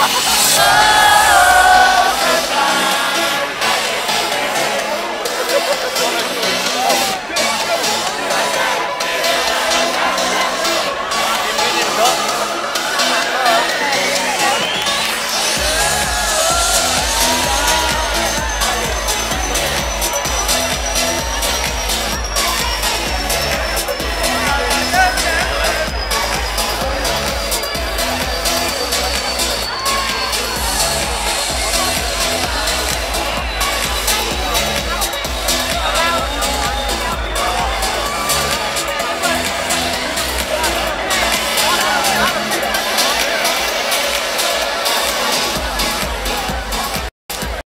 Ah!